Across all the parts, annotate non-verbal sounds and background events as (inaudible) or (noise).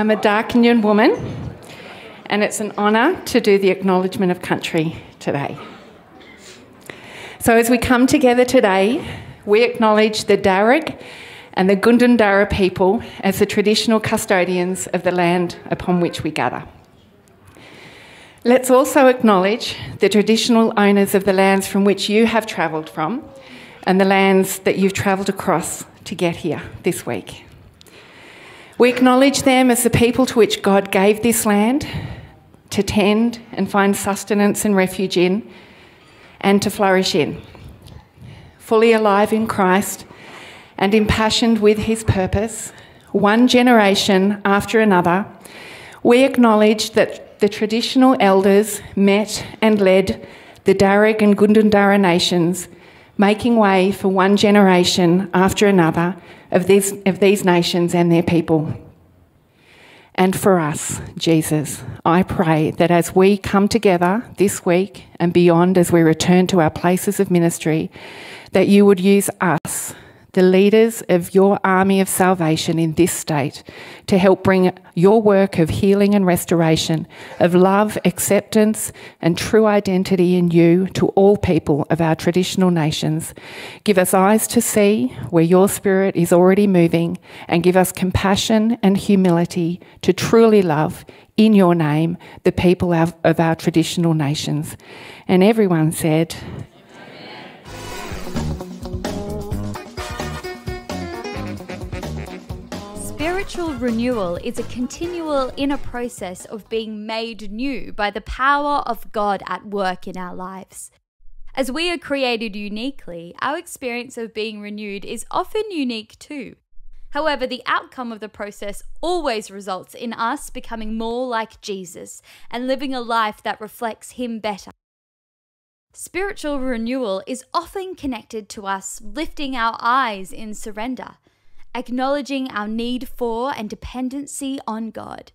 I'm a Darkinjung woman, and it's an honour to do the acknowledgement of country today. So, as we come together today, we acknowledge the Darug and the Gundungurra people as the traditional custodians of the land upon which we gather. Let's also acknowledge the traditional owners of the lands from which you have travelled from and the lands that you've travelled across to get here this week. We acknowledge them as the people to which God gave this land to tend and find sustenance and refuge in and to flourish in. Fully alive in Christ and impassioned with his purpose, one generation after another, we acknowledge that the traditional elders met and led the Darug and Gundungurra nations, making way for one generation after another of these, of these nations and their people. And for us, Jesus, I pray that as we come together this week and beyond, as we return to our places of ministry, that you would use us the leaders of your army of salvation in this state to help bring your work of healing and restoration, of love, acceptance, and true identity in you to all people of our traditional nations. Give us eyes to see where your spirit is already moving, and give us compassion and humility to truly love in your name the people of, our traditional nations. And everyone said, Spiritual renewal is a continual inner process of being made new by the power of God at work in our lives. As we are created uniquely, our experience of being renewed is often unique too. However, the outcome of the process always results in us becoming more like Jesus and living a life that reflects Him better. Spiritual renewal is often connected to us lifting our eyes in surrender acknowledging our need for and dependency on God,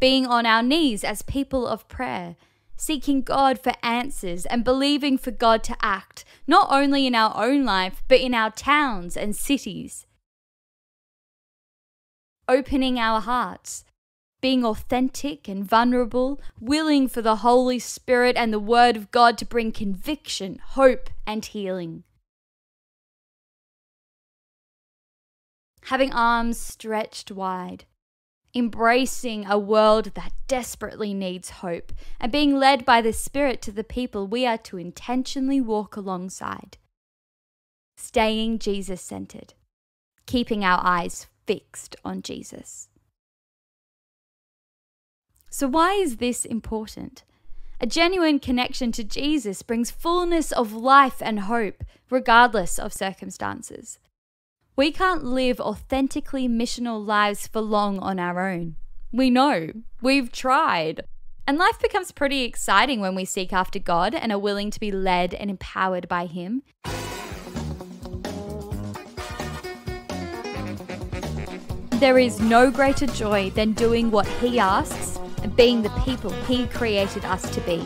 being on our knees as people of prayer, seeking God for answers and believing for God to act, not only in our own life, but in our towns and cities. Opening our hearts, being authentic and vulnerable, willing for the Holy Spirit and the Word of God to bring conviction, hope, and healing. Having arms stretched wide, embracing a world that desperately needs hope, and being led by the Spirit to the people we are to intentionally walk alongside. Staying Jesus centered, keeping our eyes fixed on Jesus. So, why is this important? A genuine connection to Jesus brings fullness of life and hope, regardless of circumstances. We can't live authentically missional lives for long on our own. We know, we've tried. And life becomes pretty exciting when we seek after God and are willing to be led and empowered by Him. There is no greater joy than doing what He asks and being the people He created us to be.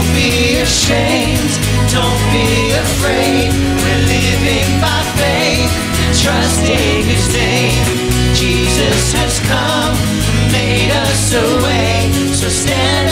Don't be ashamed, don't be afraid. We're living by faith, trusting His name. Jesus has come, made us a way. So stand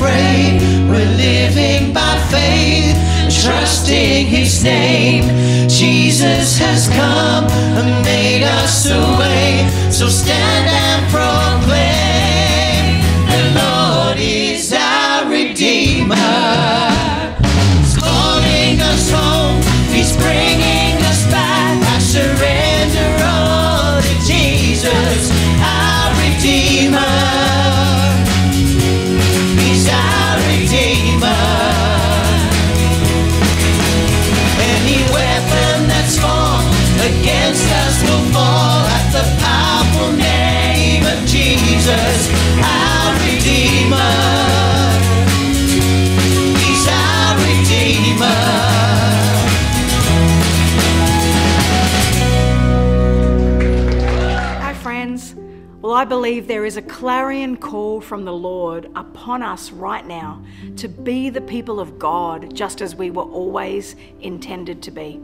afraid. We're living by faith, trusting His name. Jesus has come and made us a way. So stand I believe there is a clarion call from the Lord upon us right now to be the people of God just as we were always intended to be.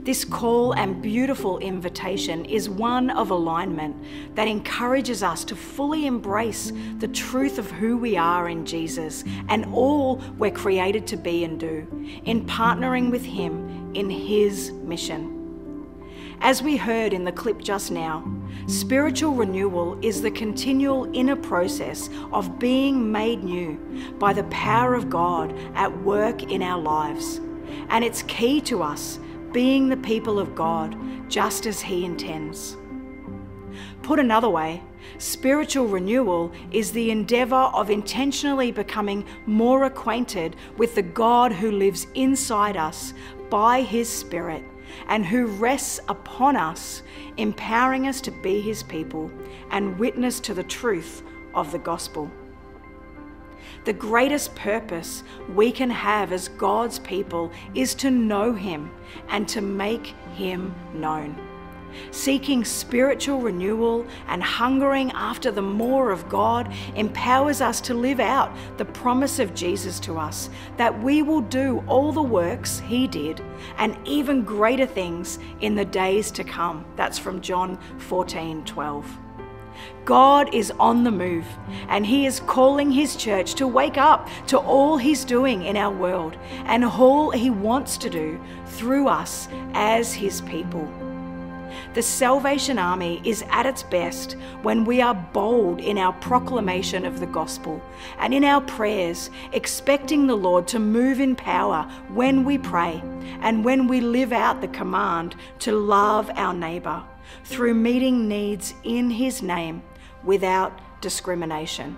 This call and beautiful invitation is one of alignment that encourages us to fully embrace the truth of who we are in Jesus and all we're created to be and do in partnering with Him in His mission. As we heard in the clip just now, spiritual renewal is the continual inner process of being made new by the power of God at work in our lives. And it's key to us being the people of God just as He intends. Put another way, spiritual renewal is the endeavour of intentionally becoming more acquainted with the God who lives inside us by His Spirit and who rests upon us, empowering us to be His people and witness to the truth of the gospel. The greatest purpose we can have as God's people is to know Him and to make Him known. Seeking spiritual renewal and hungering after the more of God empowers us to live out the promise of Jesus to us that we will do all the works He did and even greater things in the days to come. That's from John 14 12. God is on the move and He is calling His church to wake up to all He's doing in our world and all He wants to do through us as His people. The Salvation Army is at its best when we are bold in our proclamation of the gospel and in our prayers, expecting the Lord to move in power when we pray and when we live out the command to love our neighbour through meeting needs in His name without discrimination.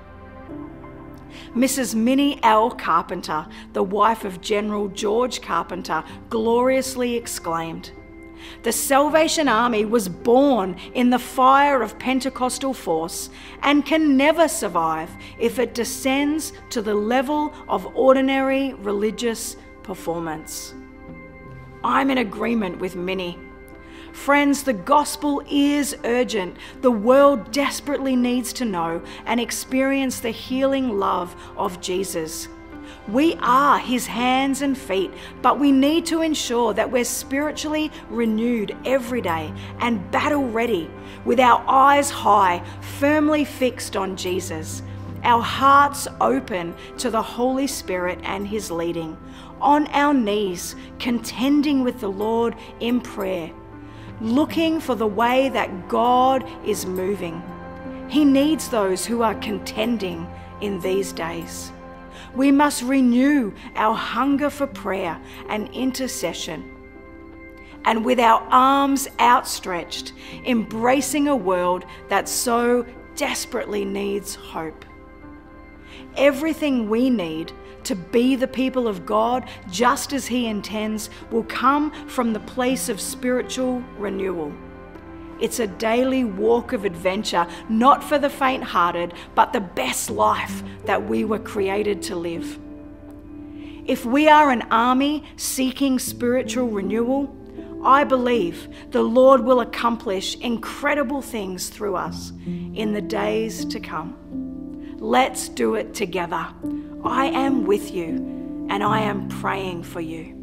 Mrs. Minnie L. Carpenter, the wife of General George Carpenter, gloriously exclaimed, the Salvation Army was born in the fire of Pentecostal force and can never survive if it descends to the level of ordinary religious performance. I'm in agreement with Minnie. Friends, the gospel is urgent. The world desperately needs to know and experience the healing love of Jesus. We are his hands and feet, but we need to ensure that we're spiritually renewed every day and battle ready with our eyes high, firmly fixed on Jesus, our hearts open to the Holy Spirit and his leading, on our knees, contending with the Lord in prayer, looking for the way that God is moving He needs those who are contending in these days. We must renew our hunger for prayer and intercession. And with our arms outstretched, embracing a world that so desperately needs hope. Everything we need to be the people of God, just as He intends, will come from the place of spiritual renewal. It's a daily walk of adventure, not for the faint hearted, but the best life that we were created to live. If we are an army seeking spiritual renewal, I believe the Lord will accomplish incredible things through us in the days to come. Let's do it together. I am with you and I am praying for you.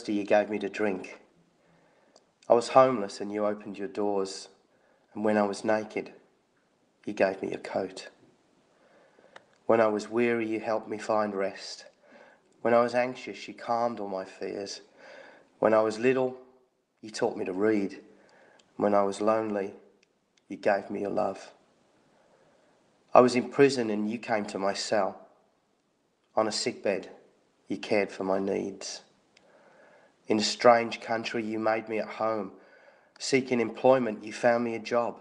Thirsty, you gave me to drink. I was homeless, and you opened your doors. And when I was naked, you gave me a coat. When I was weary, you helped me find rest. When I was anxious, you calmed all my fears. When I was little, you taught me to read. When I was lonely, you gave me your love. I was in prison and you came to my cell. On a sick bed, you cared for my needs. In a strange country, you made me at home. Seeking employment, you found me a job.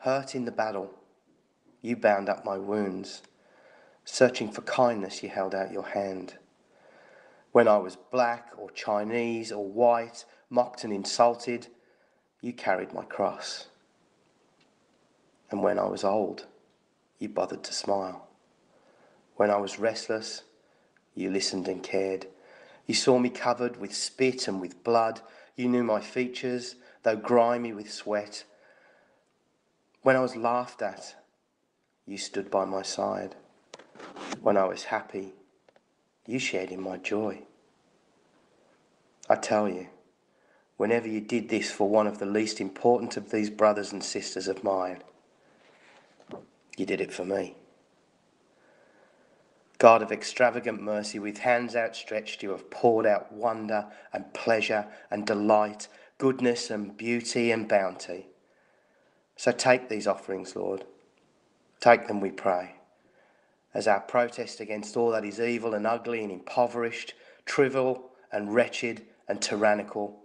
Hurt in the battle, you bound up my wounds. Searching for kindness, you held out your hand. When I was black or Chinese or white, mocked and insulted, you carried my cross. And when I was old, you bothered to smile. When I was restless, you listened and cared. You saw me covered with spit and with blood. You knew my features, though grimy with sweat. When I was laughed at, you stood by my side. When I was happy, you shared in my joy. I tell you, whenever you did this for one of the least important of these brothers and sisters of mine, you did it for me. God of extravagant mercy, with hands outstretched, you have poured out wonder and pleasure and delight, goodness and beauty and bounty. So take these offerings, Lord. Take them, we pray, as our protest against all that is evil and ugly and impoverished, trivial and wretched and tyrannical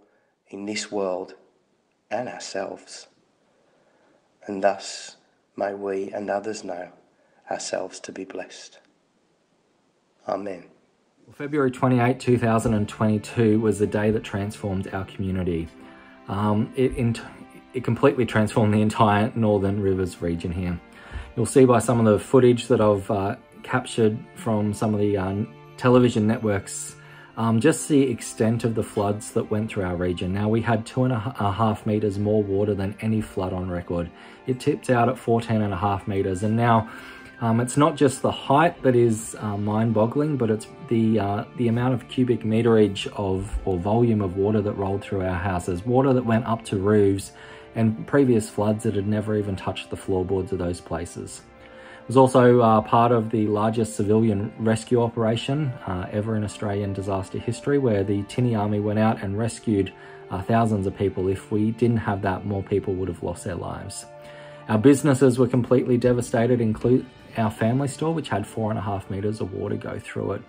in this world and ourselves. And thus may we and others know ourselves to be blessed. Amen. February 28, 2022 was the day that transformed our community. Um, it, it completely transformed the entire Northern Rivers region here. You'll see by some of the footage that I've uh, captured from some of the uh, television networks um, just the extent of the floods that went through our region. Now we had two and a half meters more water than any flood on record. It tipped out at 14 and a half meters and now um, it's not just the height that is uh, mind-boggling, but it's the uh, the amount of cubic meterage of or volume of water that rolled through our houses. Water that went up to roofs, and previous floods that had never even touched the floorboards of those places. It was also uh, part of the largest civilian rescue operation uh, ever in Australian disaster history, where the Tinny Army went out and rescued uh, thousands of people. If we didn't have that, more people would have lost their lives. Our businesses were completely devastated, include our family store, which had four and a half meters of water go through it.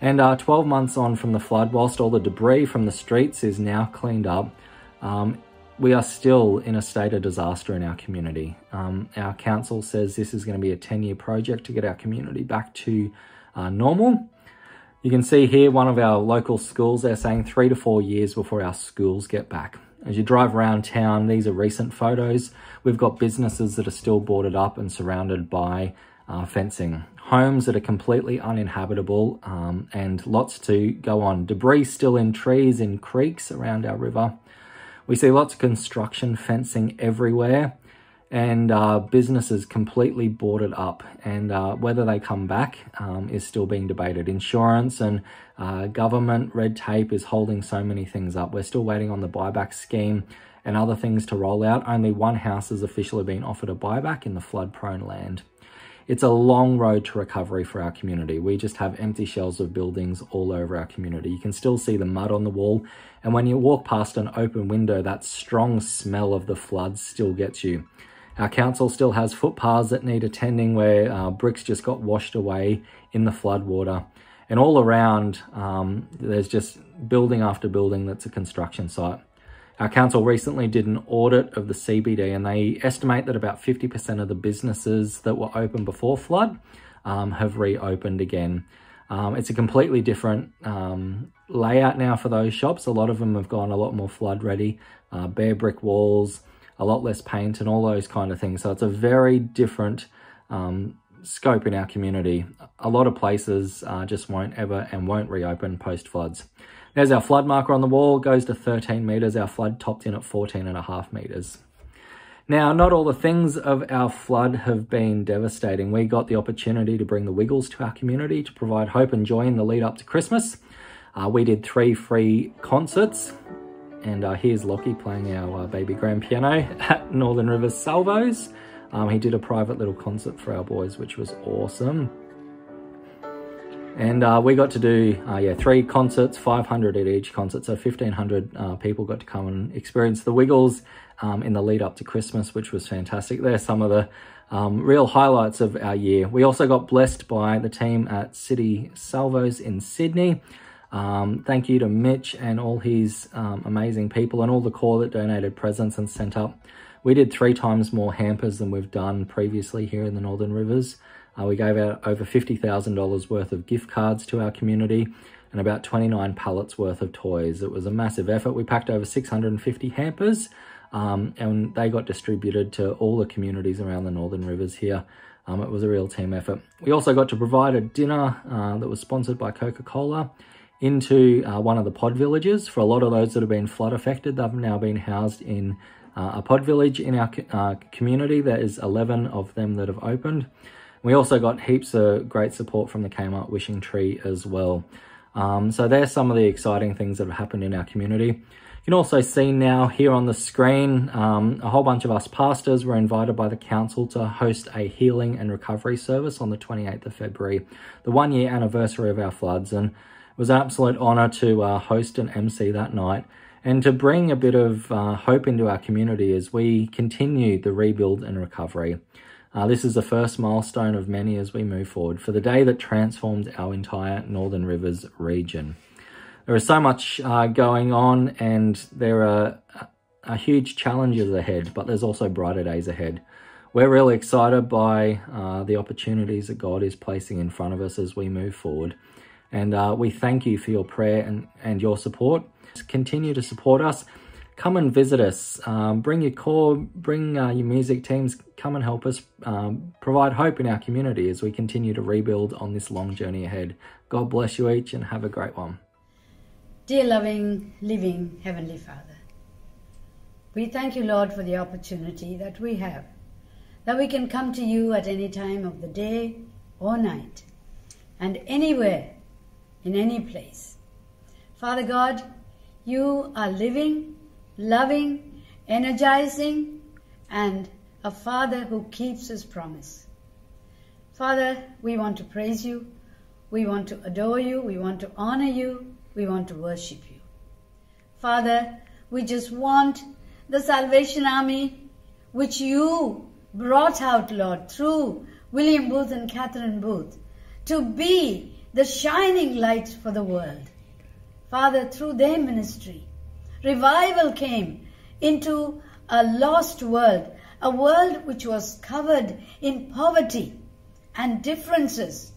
And uh, 12 months on from the flood, whilst all the debris from the streets is now cleaned up, um, we are still in a state of disaster in our community. Um, our council says this is going to be a 10 year project to get our community back to uh, normal. You can see here one of our local schools, they're saying three to four years before our schools get back. As you drive around town, these are recent photos. We've got businesses that are still boarded up and surrounded by uh, fencing. Homes that are completely uninhabitable um, and lots to go on. Debris still in trees, in creeks around our river. We see lots of construction fencing everywhere and uh, businesses completely boarded up and uh, whether they come back um, is still being debated. Insurance and uh, government red tape is holding so many things up. We're still waiting on the buyback scheme and other things to roll out. Only one house has officially been offered a buyback in the flood prone land. It's a long road to recovery for our community. We just have empty shells of buildings all over our community. You can still see the mud on the wall. And when you walk past an open window, that strong smell of the floods still gets you. Our council still has footpaths that need attending where uh, bricks just got washed away in the flood water. And all around, um, there's just building after building that's a construction site. Our council recently did an audit of the CBD and they estimate that about 50% of the businesses that were open before flood um, have reopened again. Um, it's a completely different um, layout now for those shops. A lot of them have gone a lot more flood ready, uh, bare brick walls, a lot less paint and all those kind of things. So it's a very different um, scope in our community. A lot of places uh, just won't ever and won't reopen post floods. There's our flood marker on the wall, goes to 13 metres. Our flood topped in at 14 and a half metres. Now, not all the things of our flood have been devastating. We got the opportunity to bring the Wiggles to our community to provide hope and joy in the lead up to Christmas. Uh, we did three free concerts and uh, here's Lachy playing our uh, baby grand piano (laughs) at Northern Rivers Salvos. Um, he did a private little concert for our boys, which was awesome. And uh, we got to do, uh, yeah, three concerts, 500 at each concert. So 1,500 uh, people got to come and experience the Wiggles um, in the lead up to Christmas, which was fantastic. There's some of the um, real highlights of our year. We also got blessed by the team at City Salvos in Sydney. Um, thank you to Mitch and all his um, amazing people and all the corps that donated presents and sent up. We did three times more hampers than we've done previously here in the Northern Rivers. Uh, we gave out over $50,000 worth of gift cards to our community and about 29 pallets worth of toys. It was a massive effort. We packed over 650 hampers um, and they got distributed to all the communities around the Northern Rivers here. Um, it was a real team effort. We also got to provide a dinner uh, that was sponsored by Coca-Cola into uh, one of the pod villages. For a lot of those that have been flood affected, they've now been housed in uh, a pod village in our uh, community. There is 11 of them that have opened. We also got heaps of great support from the Kmart Wishing Tree as well. Um, so there's some of the exciting things that have happened in our community. You can also see now here on the screen, um, a whole bunch of us pastors were invited by the council to host a healing and recovery service on the 28th of February, the one year anniversary of our floods. And it was an absolute honour to uh, host an MC that night and to bring a bit of uh, hope into our community as we continue the rebuild and recovery. Uh, this is the first milestone of many as we move forward for the day that transformed our entire Northern Rivers region. There is so much uh, going on and there are, huge challenges ahead, but there's also brighter days ahead. We're really excited by uh, the opportunities that God is placing in front of us as we move forward. And uh, we thank you for your prayer and, and your support. Continue to support us. Come and visit us. Um, bring your corps, bring uh, your music teams. Come and help us um, provide hope in our community as we continue to rebuild on this long journey ahead. God bless you each and have a great one. Dear loving, living Heavenly Father, we thank you, Lord, for the opportunity that we have, that we can come to you at any time of the day or night and anywhere in any place. Father God, you are living, loving, energizing, and a Father who keeps his promise. Father, we want to praise you. We want to adore you. We want to honor you. We want to worship you. Father, we just want the Salvation Army, which you brought out, Lord, through William Booth and Catherine Booth, to be the shining light for the world. Father, through their ministry, revival came into a lost world, a world which was covered in poverty and differences.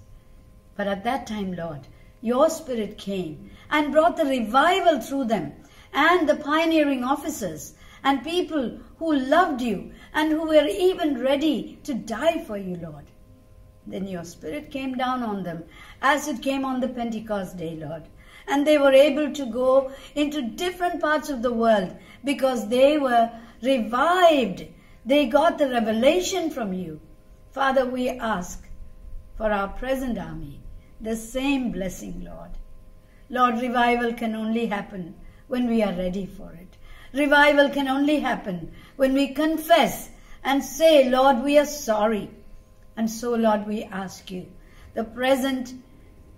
But at that time, Lord, your spirit came and brought the revival through them and the pioneering officers and people who loved you and who were even ready to die for you, Lord. Then your spirit came down on them as it came on the Pentecost day, Lord. And they were able to go into different parts of the world because they were revived. They got the revelation from you. Father, we ask for our present army the same blessing, Lord. Lord, revival can only happen when we are ready for it. Revival can only happen when we confess and say, Lord, we are sorry. And so, Lord, we ask you, the present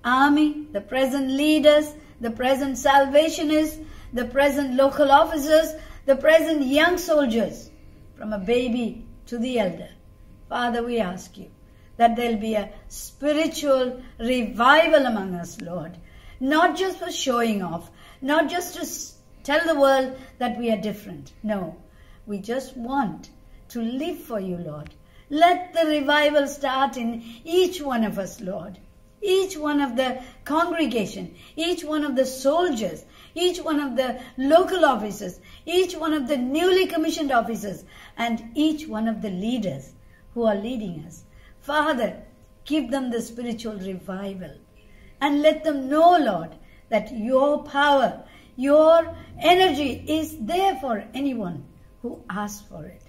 army, the present leaders, the present salvationists, the present local officers, the present young soldiers, from a baby to the elder. Father, we ask you that there'll be a spiritual revival among us, Lord. Not just for showing off, not just to tell the world that we are different. No, we just want to live for you, Lord. Let the revival start in each one of us, Lord. Each one of the congregation, each one of the soldiers, each one of the local officers, each one of the newly commissioned officers, and each one of the leaders who are leading us. Father, give them the spiritual revival and let them know, Lord, that your power, your energy is there for anyone who asks for it.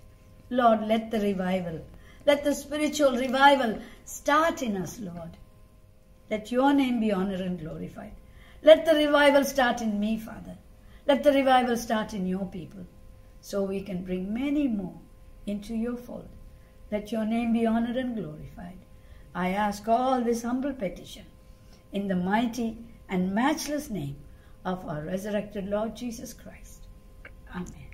Lord, let the revival, let the spiritual revival start in us, Lord. Let your name be honored and glorified. Let the revival start in me, Father. Let the revival start in your people so we can bring many more into your fold. Let your name be honored and glorified. I ask all this humble petition in the mighty and matchless name of our resurrected Lord Jesus Christ. Amen.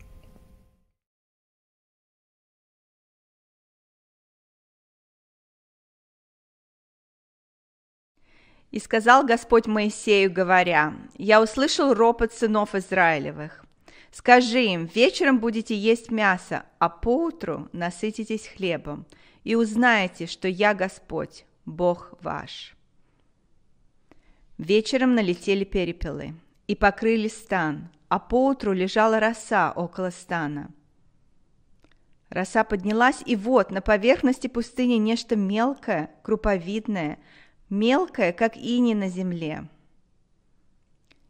И сказал Господь Моисею, говоря, «Я услышал ропот сынов Израилевых. Скажи им, вечером будете есть мясо, а поутру насытитесь хлебом, и узнаете, что я Господь, Бог ваш». Вечером налетели перепелы и покрыли стан, а поутру лежала роса около стана. Роса поднялась, и вот на поверхности пустыни нечто мелкое, круповидное, мелкое, как ини на земле.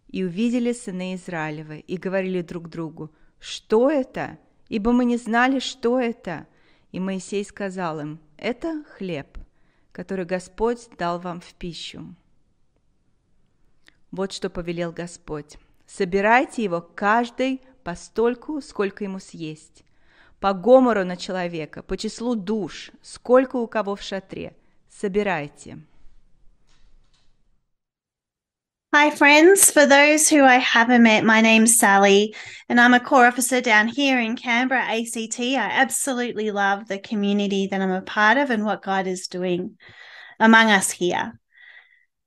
И увидели сыны Израилевы и говорили друг другу, что это? Ибо мы не знали, что это. И Моисей сказал им, это хлеб, который Господь дал вам в пищу. Вот что повелел Господь. Собирайте его каждый постольку, сколько ему съесть. По гомору на человека, по числу душ, сколько у кого в шатре. Собирайте. Hi, friends. For those who I haven't met, my name's Sally, and I'm a corps officer down here in Canberra, ACT. I absolutely love the community that I'm a part of and what God is doing among us here.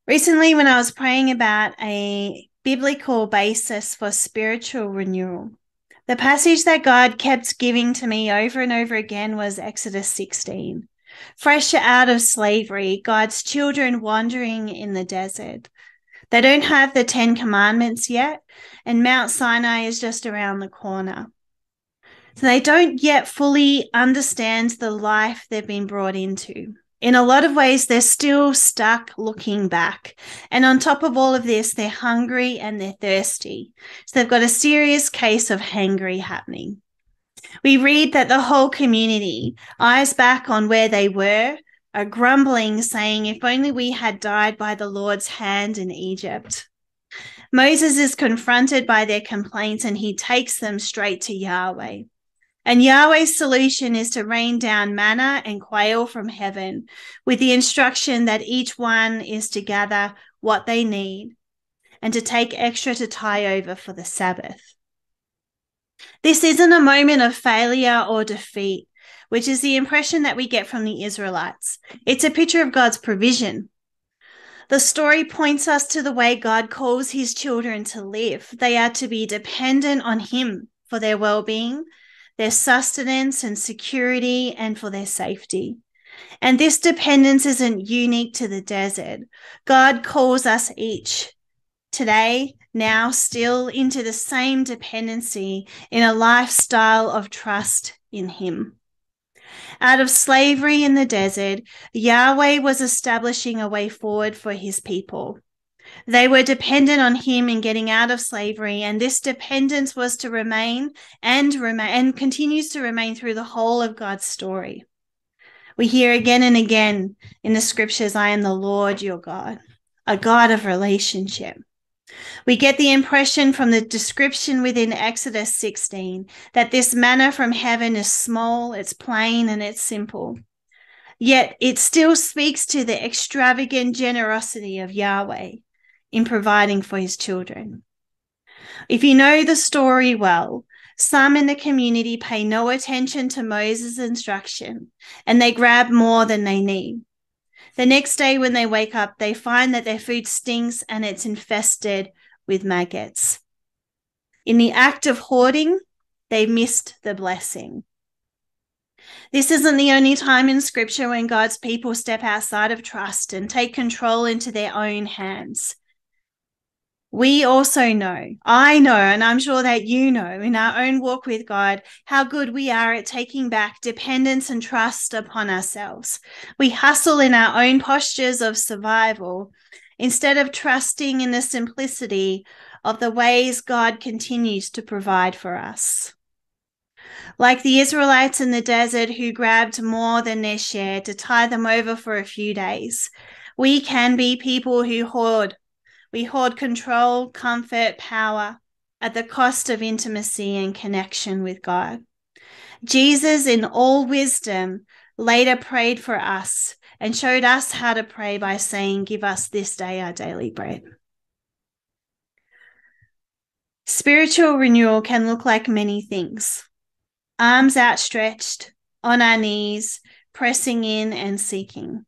Recently, when I was praying about a biblical basis for spiritual renewal, the passage that God kept giving to me over and over again was Exodus 16. Fresh out of slavery, God's children wandering in the desert. They don't have the Ten Commandments yet, and Mount Sinai is just around the corner. So they don't yet fully understand the life they've been brought into. In a lot of ways, they're still stuck looking back. And on top of all of this, they're hungry and they're thirsty. So they've got a serious case of hangry happening. We read that the whole community, eyes back on where they were, are grumbling, saying, If only we had died by the Lord's hand in Egypt. Moses is confronted by their complaints and he takes them straight to Yahweh. And Yahweh's solution is to rain down manna and quail from heaven with the instruction that each one is to gather what they need and to take extra to tie over for the Sabbath. This isn't a moment of failure or defeat, which is the impression that we get from the Israelites. It's a picture of God's provision. The story points us to the way God calls his children to live. They are to be dependent on him for their well being, their sustenance and security, and for their safety. And this dependence isn't unique to the desert. God calls us each today, now, still into the same dependency in a lifestyle of trust in Him. Out of slavery in the desert, Yahweh was establishing a way forward for His people. They were dependent on him in getting out of slavery, and this dependence was to remain and remain and continues to remain through the whole of God's story. We hear again and again in the scriptures, I am the Lord your God, a God of relationship. We get the impression from the description within Exodus 16 that this manna from heaven is small, it's plain, and it's simple. Yet it still speaks to the extravagant generosity of Yahweh in providing for his children. If you know the story well, Some in the community pay no attention to Moses' instruction and they grab more than they need. The next day, when they wake up, they find that their food stinks and it's infested with maggots. In the act of hoarding, they missed the blessing. This isn't the only time in scripture when God's people step outside of trust and take control into their own hands. We also know, I know, and I'm sure that you know in our own walk with God, how good we are at taking back dependence and trust upon ourselves. We hustle in our own postures of survival instead of trusting in the simplicity of the ways God continues to provide for us. Like the Israelites in the desert who grabbed more than their share to tie them over for a few days, we can be people who hoard we hoard control, comfort, power at the cost of intimacy and connection with God. Jesus, in all wisdom, later prayed for us and showed us how to pray by saying, Give us this day our daily bread. Spiritual renewal can look like many things arms outstretched, on our knees, pressing in and seeking.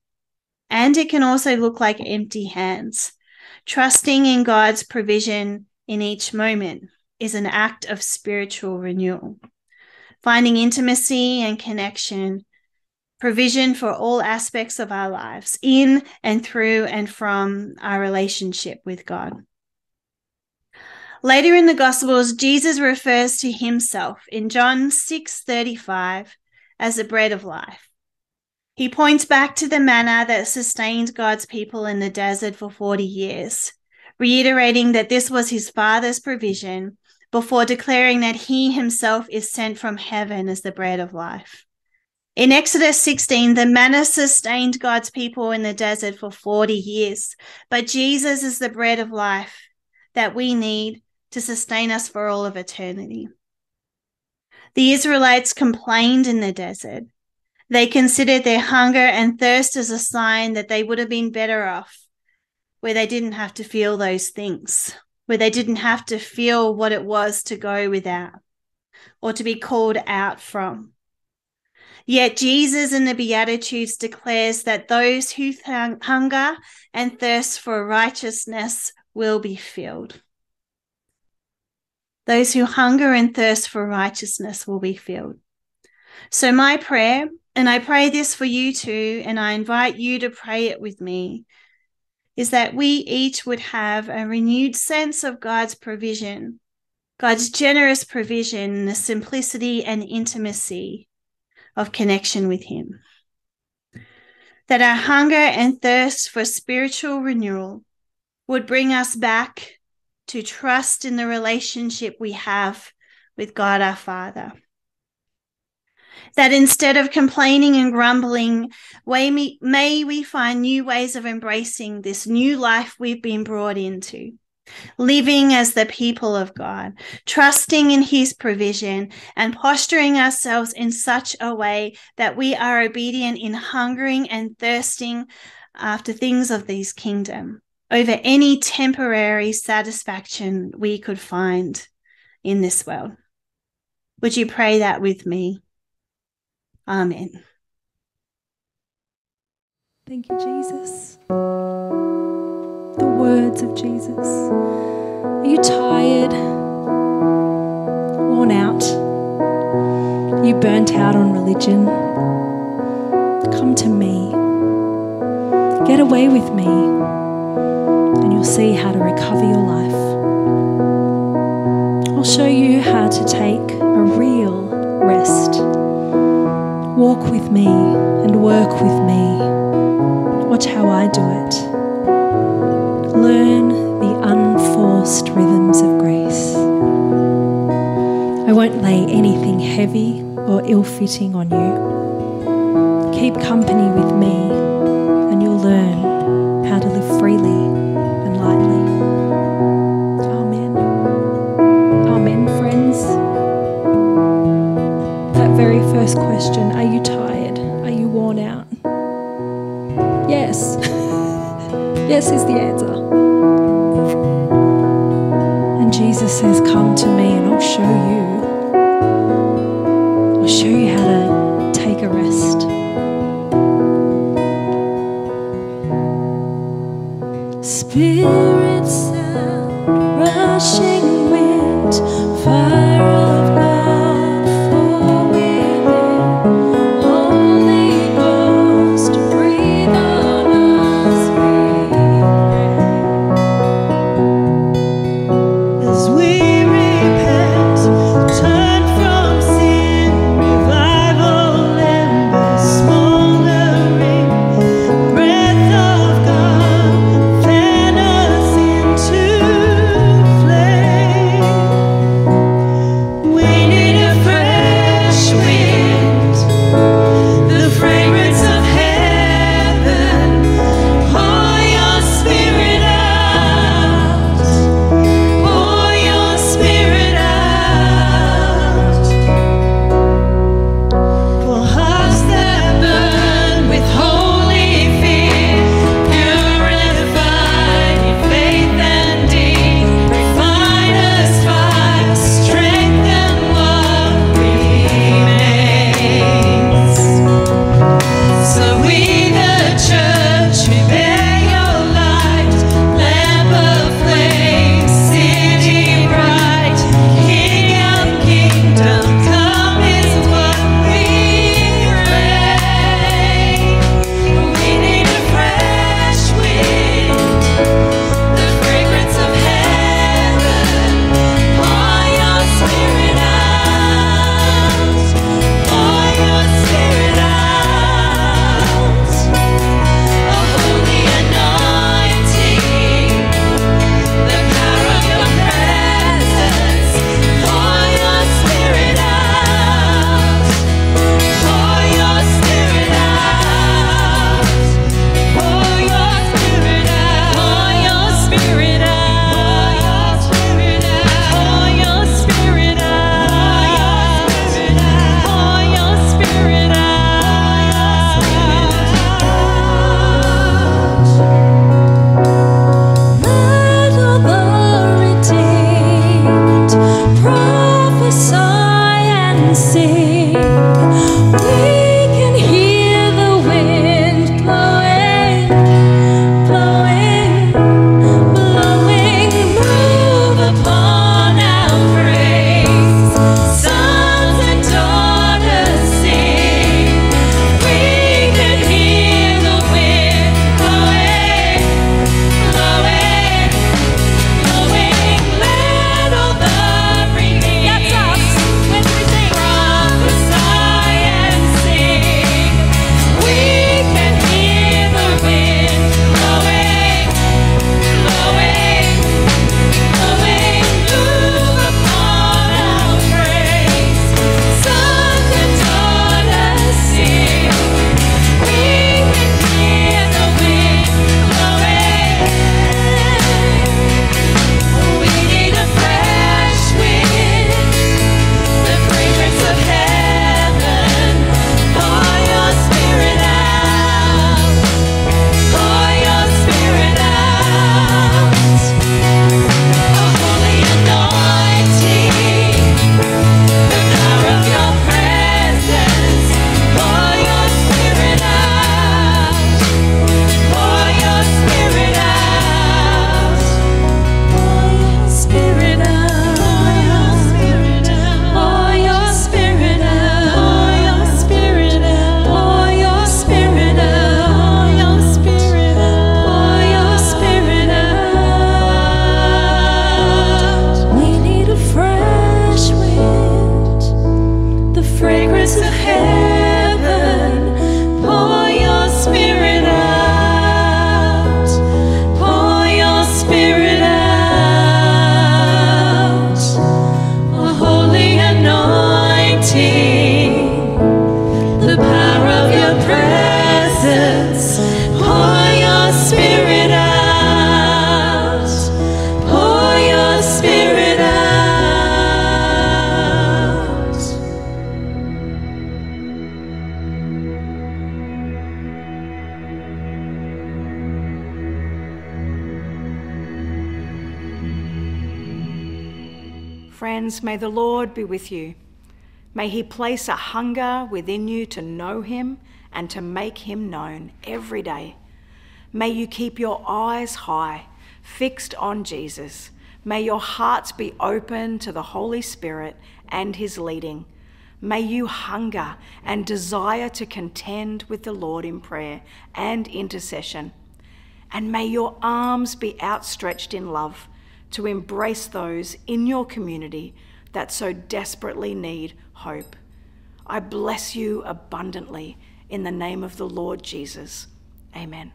And it can also look like empty hands, Trusting in God's provision in each moment is an act of spiritual renewal. Finding intimacy and connection, provision for all aspects of our lives, in and through and from our relationship with God. Later in the Gospels, Jesus refers to himself in John 6:35 as the bread of life. He points back to the manna that sustained God's people in the desert for 40 years, reiterating that this was his Father's provision before declaring that he himself is sent from heaven as the bread of life. In Exodus 16, the manna sustained God's people in the desert for 40 years, but Jesus is the bread of life that we need to sustain us for all of eternity. The Israelites complained in the desert they considered their hunger and thirst as a sign that they would have been better off where they didn't have to feel those things, where they didn't have to feel what it was to go without or to be called out from. Yet Jesus in the Beatitudes declares that those who hunger and thirst for righteousness will be filled. Those who hunger and thirst for righteousness will be filled. So, my prayer and I pray this for you too, and I invite you to pray it with me, is that we each would have a renewed sense of God's provision, God's generous provision, the simplicity and intimacy of connection with Him. That our hunger and thirst for spiritual renewal would bring us back to trust in the relationship we have with God our Father that instead of complaining and grumbling, may we find new ways of embracing this new life we've been brought into. Living as the people of God, trusting in His provision, and posturing ourselves in such a way that we are obedient in hungering and thirsting after things of this kingdom over any temporary satisfaction we could find in this world. Would you pray that with me? Amen. Thank you, Jesus. The words of Jesus. Are you tired? Worn out? Are you burnt out on religion? Come to me. Get away with me, and you'll see how to recover your life. I'll show you how to take a real rest Walk with me and work with me. Watch how I do it. Learn the unforced rhythms of grace. I won't lay anything heavy or ill fitting on you. Keep company with me, and you'll learn how to live freely first question Are you tired? Are you worn out? Yes. (laughs) yes is the answer. And Jesus says, Come to me and I'll show you Friends, may the Lord be with you. May He place a hunger within you to know Him and to make Him known every day. May you keep your eyes high, fixed on Jesus. May your hearts be open to the Holy Spirit and His leading. May you hunger and desire to contend with the Lord in prayer and intercession. And may your arms be outstretched in love to embrace those in your community that so desperately need hope. I bless you abundantly in the name of the Lord Jesus. Amen.